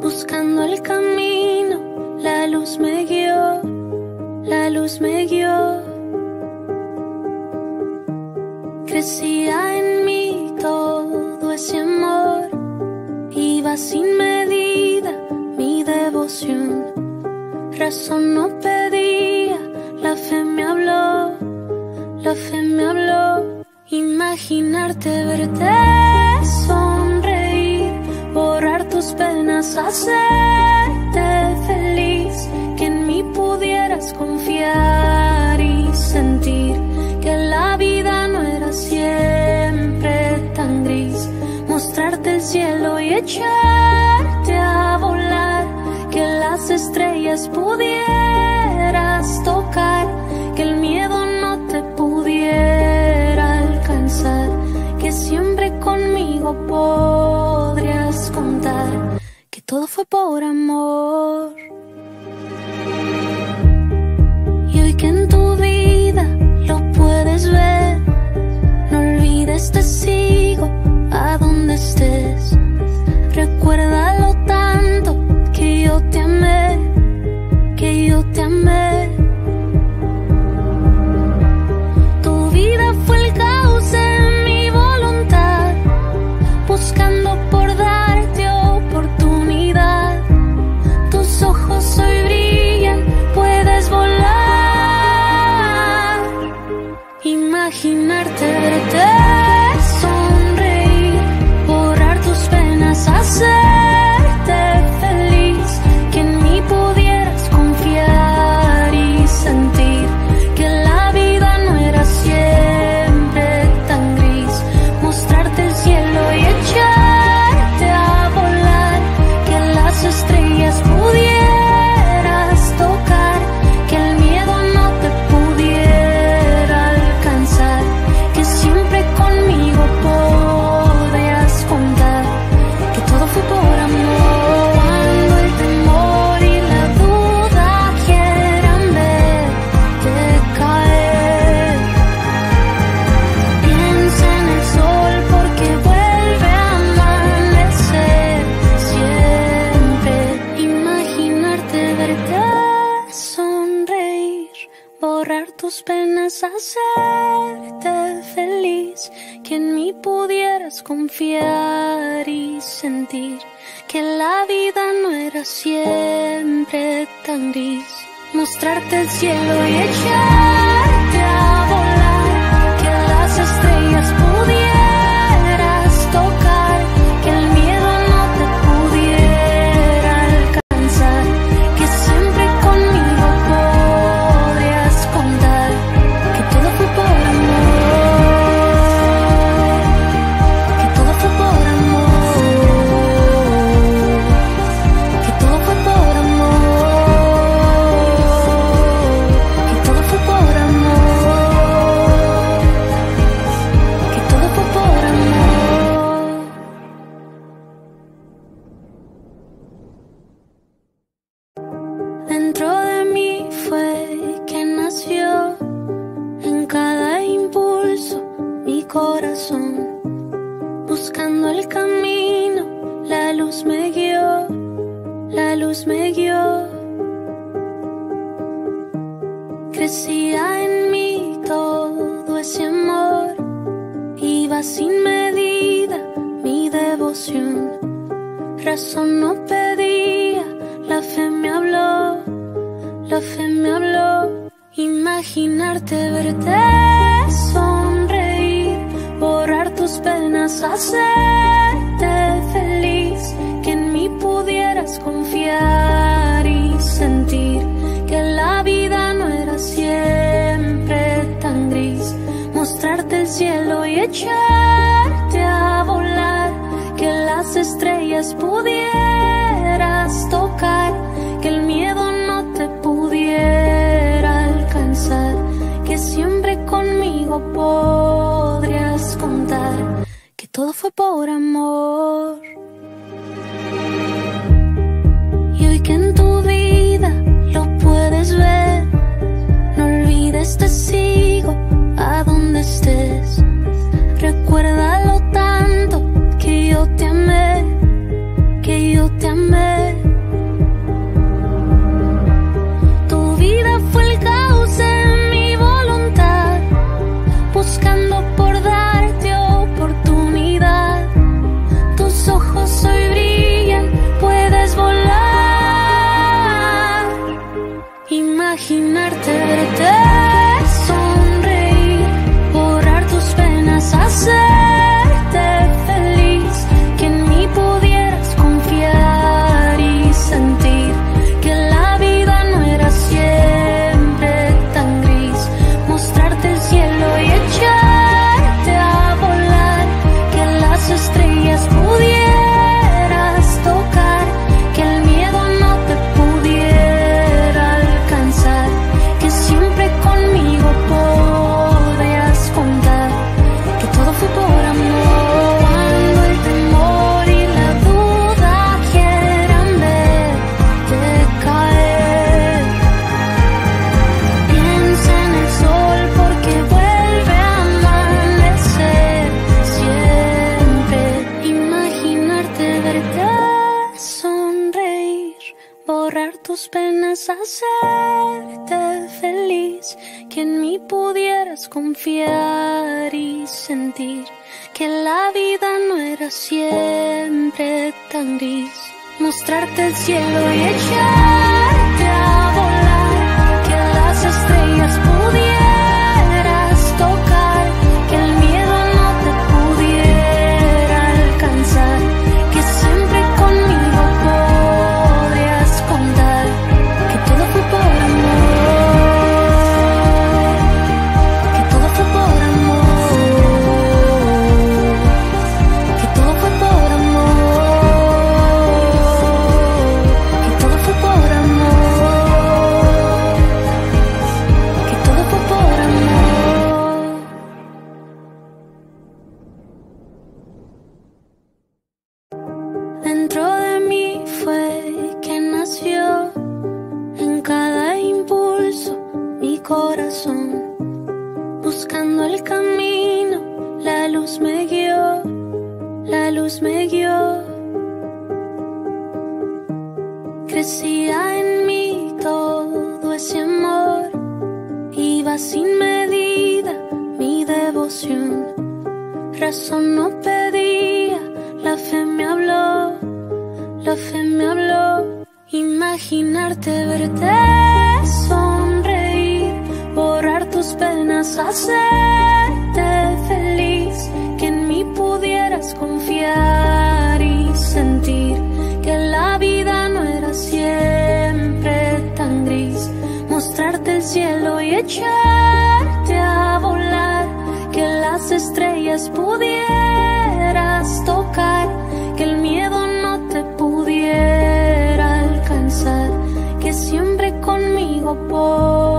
buscando el camino, la luz me guió, la luz me guió. Crecía en mí todo ese amor, iba sin medida mi devoción, razón no pedía, la fe me habló, la fe me habló, imaginarte verte penas, hacerte feliz, que en mí pudieras confiar y sentir que la vida no era siempre tan gris, mostrarte el cielo y echarte a volar, que las estrellas pudieras tocar, que el miedo no te pudiera alcanzar, que siempre conmigo que todo fue por amor. Sin medida mi devoción, razón no pedía, la fe me habló, la fe me habló, imaginarte verte sonreír, borrar tus penas, hacerte feliz, que en mí pudieras confiar mostrarte el cielo y echarte a volar, que las estrellas pudieras tocar, que el miedo no te pudiera alcanzar, que siempre conmigo podrías contar, que todo fue por amor. mostrarte el cielo y echar. es confiar y sentir que la vida no era siempre tan gris, mostrarte el cielo y echarte a volar, que las estrellas pudieras tocar, que el miedo no te pudiera alcanzar, que siempre conmigo por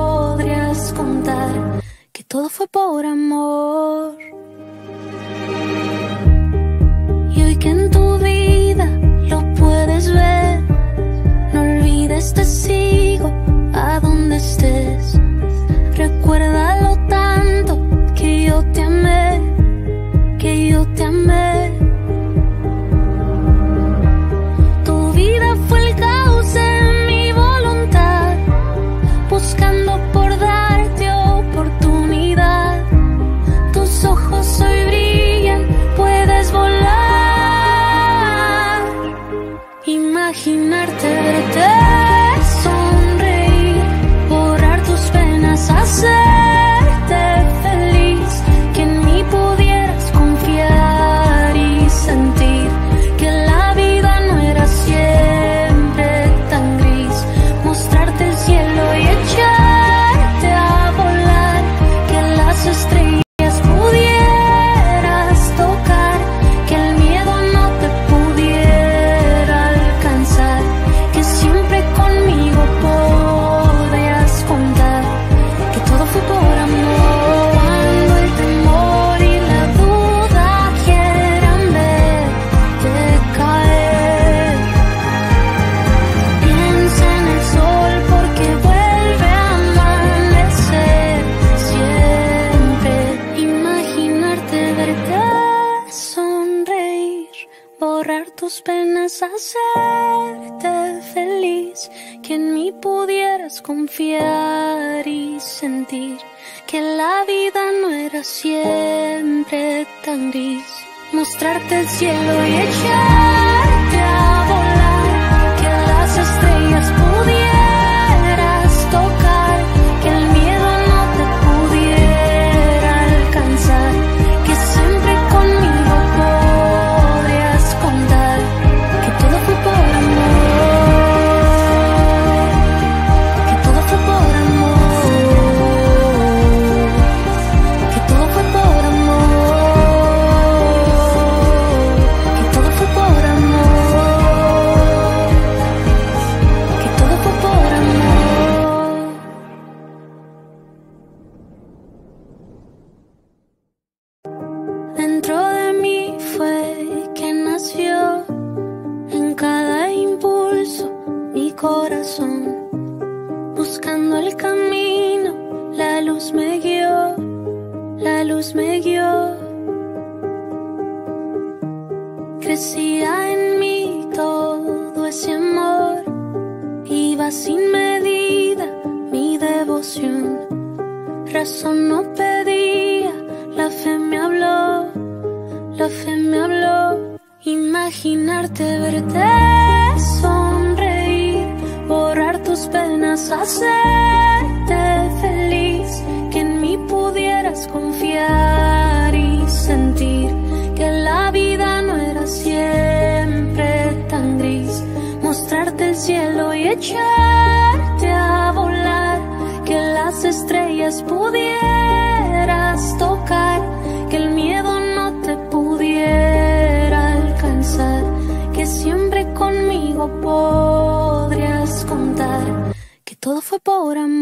borrar tus penas, hacerte feliz, que en mí pudieras confiar y sentir que la vida no era siempre tan gris, mostrarte el cielo y echar corazón, buscando el camino, la luz me guió, la luz me guió. podrías contar que todo fue por amor.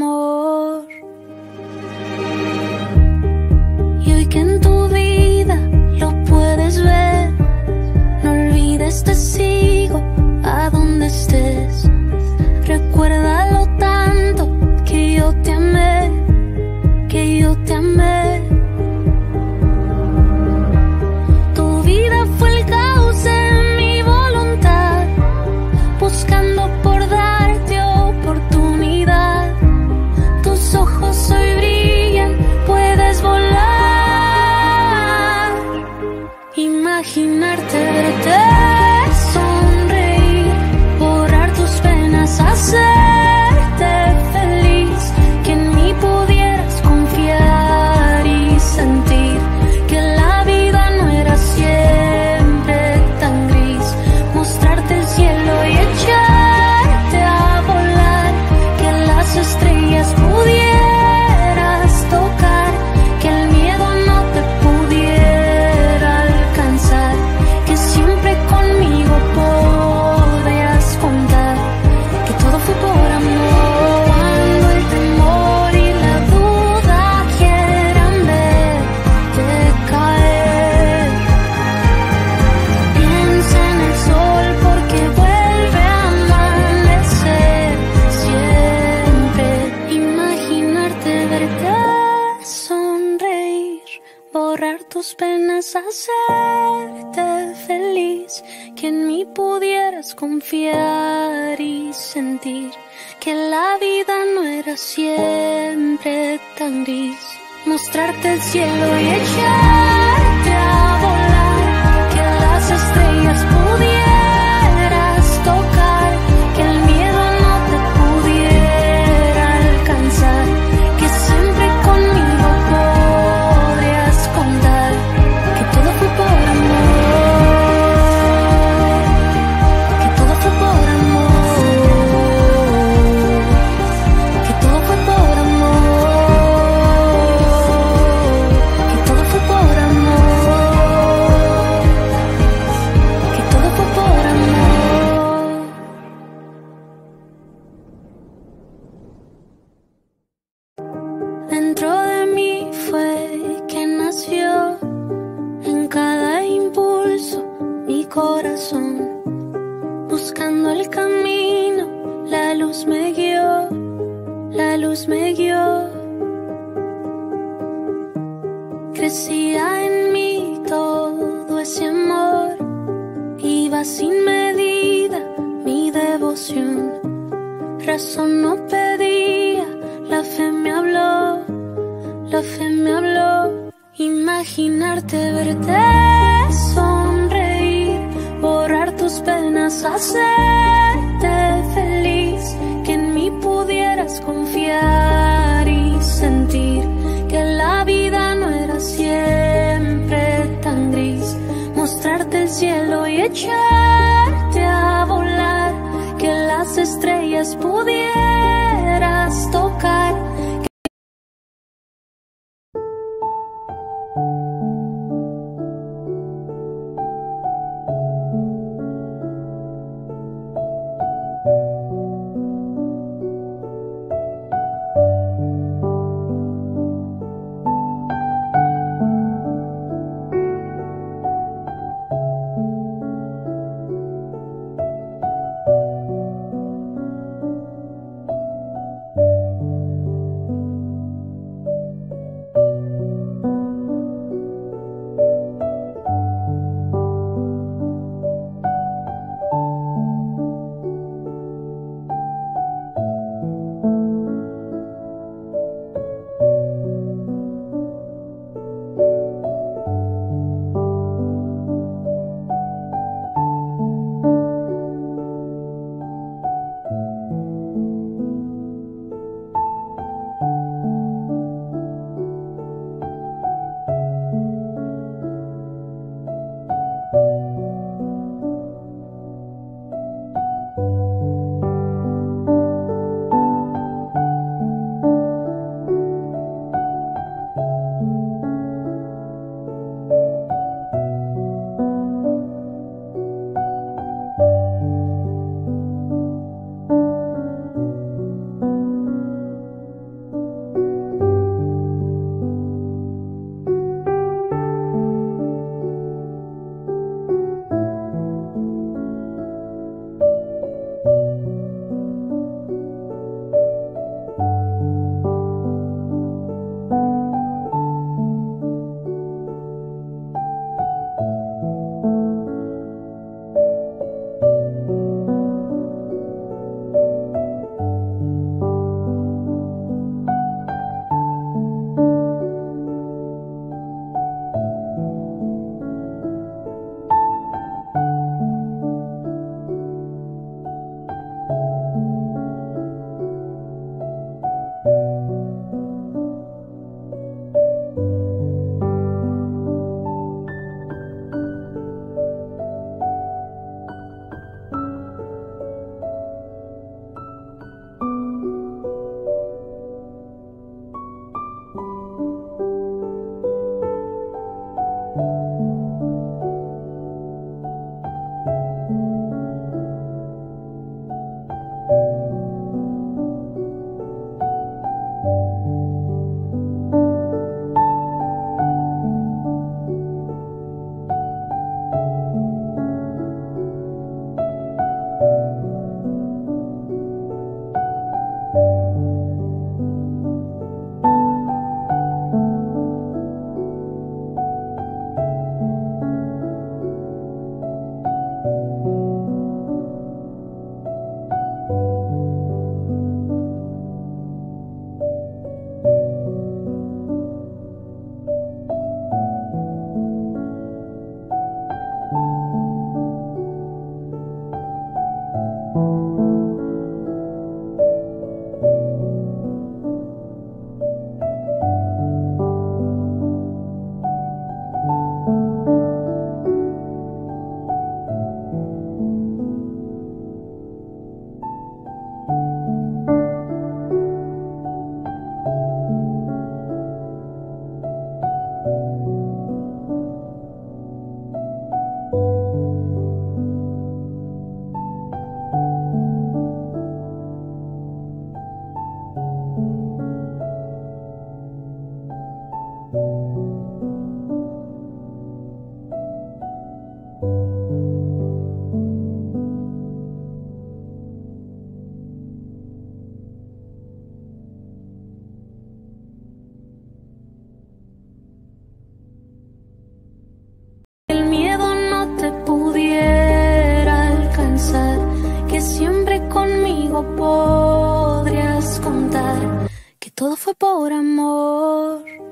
siempre tan gris. Mostrarte el cielo y echarte a volar, que las estrellas pudieran. corazón no pedía, la fe me habló, la fe me habló. Imaginarte verte sonreír, borrar tus penas, hacerte feliz, que en mí pudieras confiar y sentir que la vida no era siempre tan gris, mostrarte el cielo y echarte a las estrellas pudieras tocar. todo fue por amor.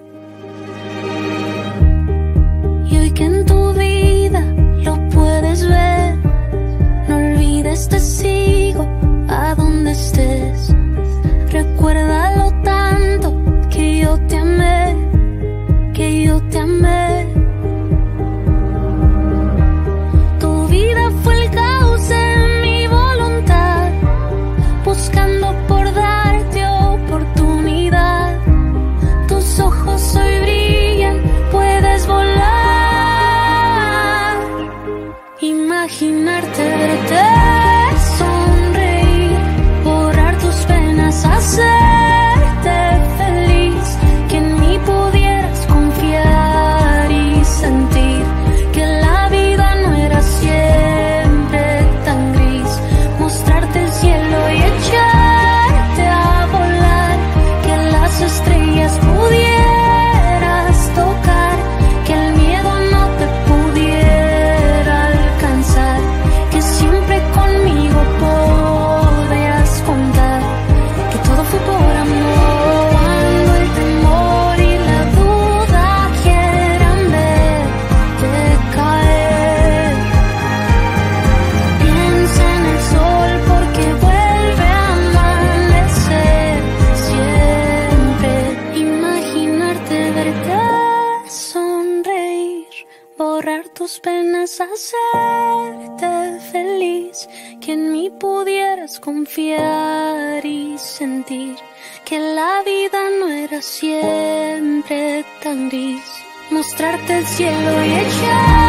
的街路夜车。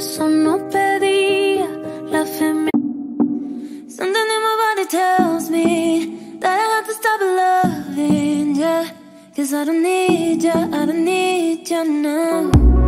eso no pedía la fe. Something in my body tells me that I have to stop loving ya. Cause I don't need ya, I don't need ya now.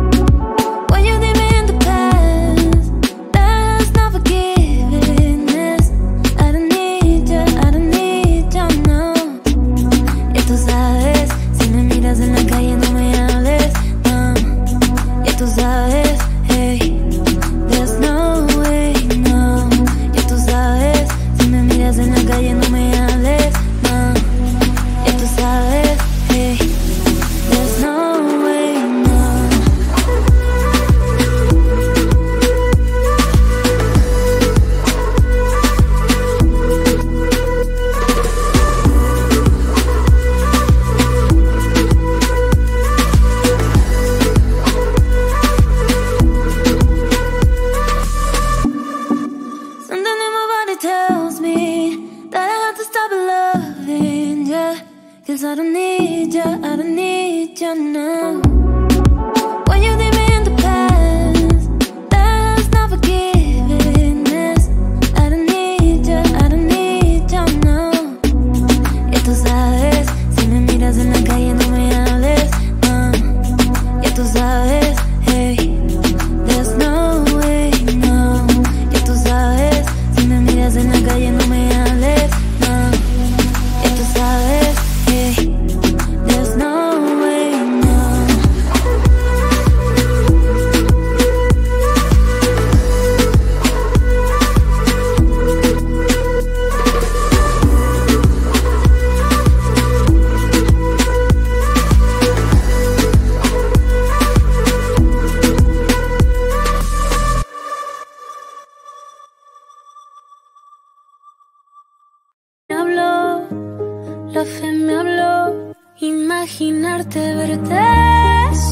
La fe me habló, imaginarte verte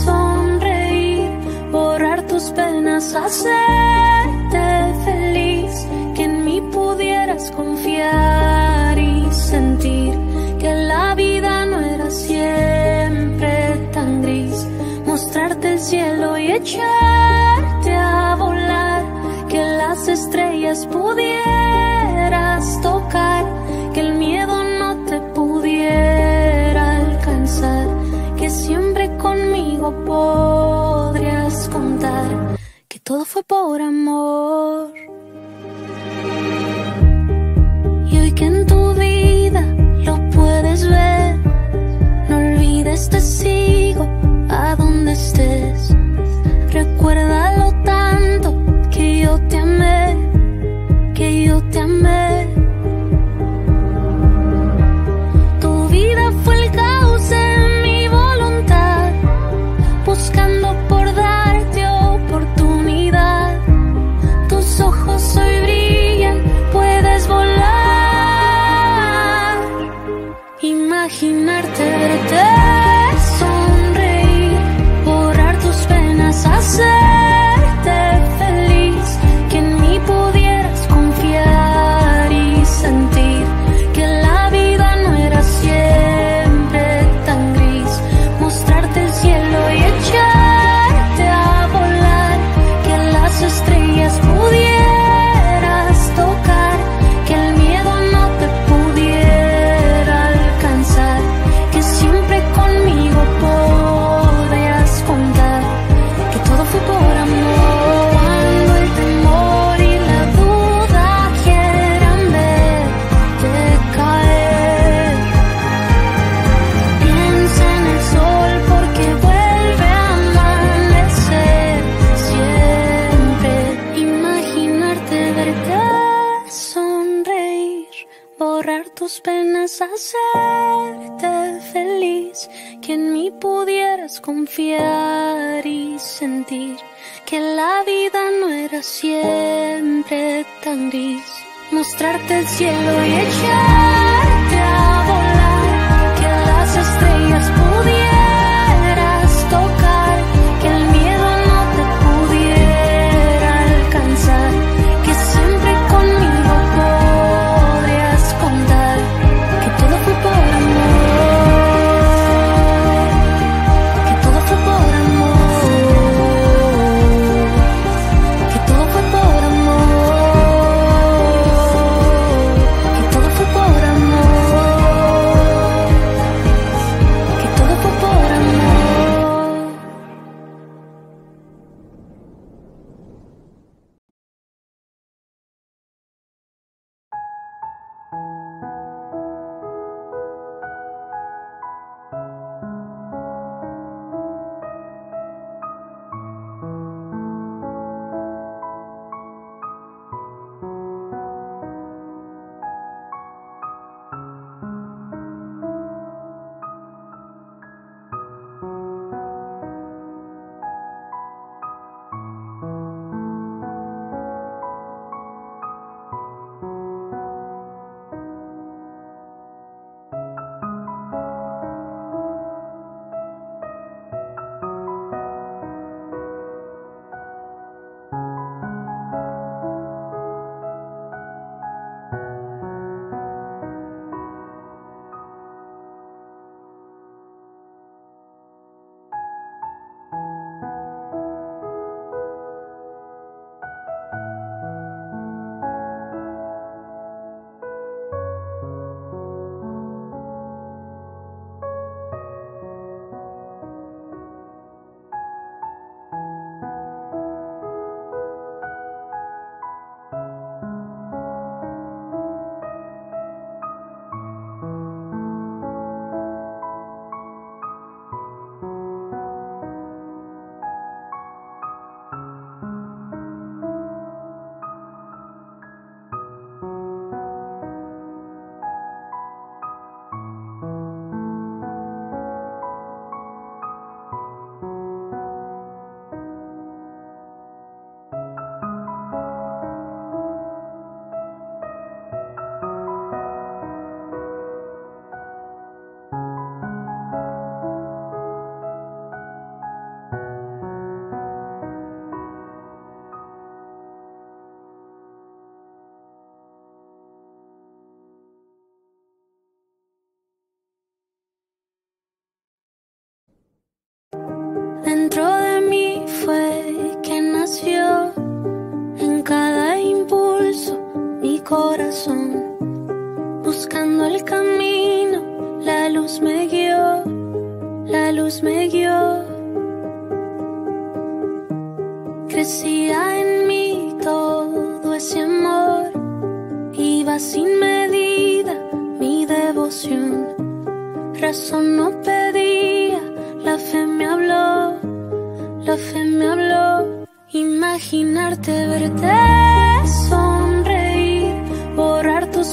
sonreír, borrar tus penas, hacerte feliz, que en mí pudieras confiar y sentir que la vida no era siempre tan gris, mostrarte el cielo y echarte a volar, que las estrellas pudieras podrías contar que todo fue por amor. hacerte feliz, que en mí pudieras confiar y sentir que la vida no era siempre tan gris, mostrarte el cielo y echarte a volar.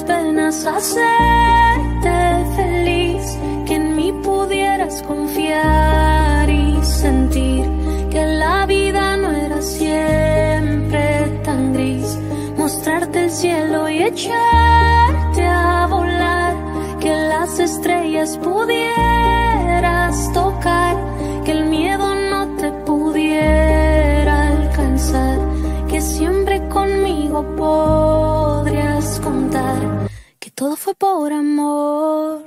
penas, hacerte feliz, que en mí pudieras confiar y sentir que la vida no era siempre tan gris, mostrarte el cielo y echarte a volar, que las estrellas pudieras tocar por amor.